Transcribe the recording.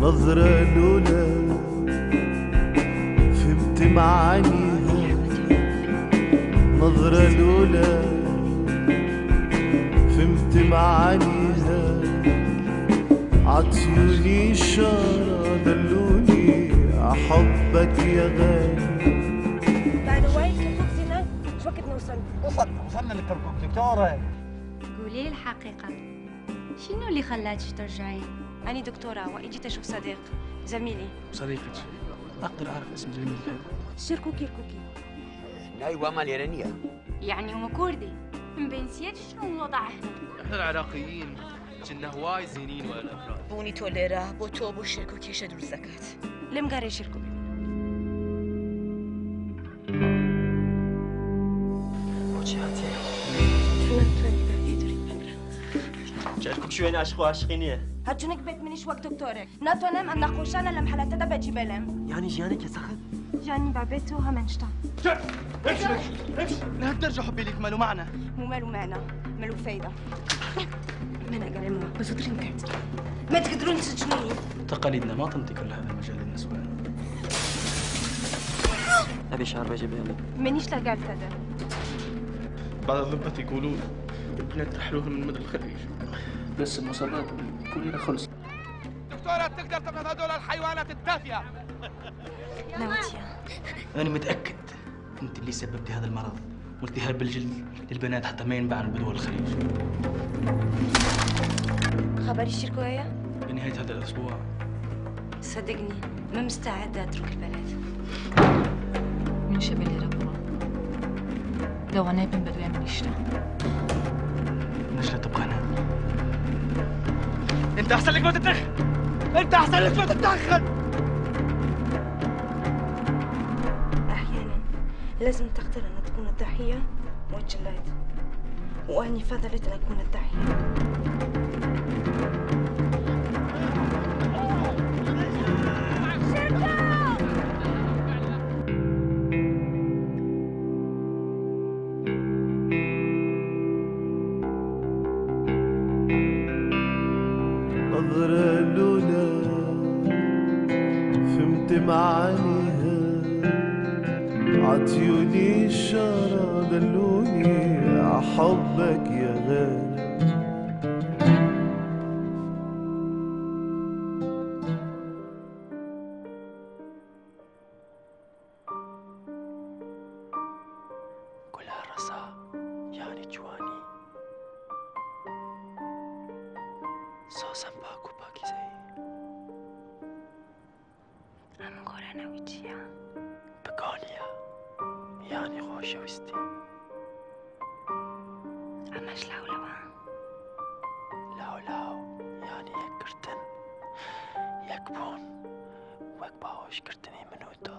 نظرة الأولى. فهمت معانيها. نظرة الأولى. فهمت معانيها. عطيوني إشارة دلوني أحبك يا غالي؟ وصلنا. وصلنا لكركوك. دكتورة. قولي لي الحقيقة. شنو اللي خلاك ترجعين؟ أنا دكتورة وإجيت أشوف صديق زميلي. صديقك. أقدر أعرف اسم زميلك هذا شركوكي ركوكي أيوة ماليرانية يعني هو كردي. مبنسيت شلون الوضع؟ هنا إحنا العراقيين. كنا هواي زينين ولا الافراد بوني توليرة بو تو بو شركوكي شدوا الزكاة. لم قاري شركوكي جاتكم شوية عشق وعشقينية هاتشونك بيت منيش وقت دكتورك ناتونم أن نقوشانا لم حالة تدا بجي بلم يعني جيانك يا سخن جاني بابيتو همنشتا امشي امشي لهالدرجة حبي لك ماله معنى مو مالو معنى مالو فايدة من أقل ما بس كنت ما تقدرون تسجنوني تقاليدنا ما تنطي كل هذا المجال للنسوان أبي شعر بجيب لك منيش لا قالت هذا بعض الضباط يقولون البنات رحلوهم من مدى الخليج بس المصابات كلنا خلص دكتورة تقدر تفحص هذول الحيوانات التافهة ناوتيا أنا متأكد أنت اللي سببتي هذا المرض. والتهاب بالجلد للبنات حتى ما ينباع عن بدو الخليج خبري الشركوية بنهاية هذا الأسبوع. صدقني ما مستعدة أترك البلد. من شبه لي ربما لو أنا ابن بدوية من يشتغل انت احسن لك ما تتدخل. انت احسن لك ما تتدخل. أحيانا لازم تقدر أن تكون الضحية والجلاد وأني فضلت أن أكون الضحية. فهمت معانيها عطيوني إشارة دلوني أحبك يا غالي كلها رصا يعني جواني. سوسن ئەم گۆرانەوەی چییە؟ بگۆلیە یانی خۆشەویستی. ئەمەش لاولەوە؟ لاو لاو یانی یەکگرتن. یەک بوون وەک باهۆشکردنی من و تۆ.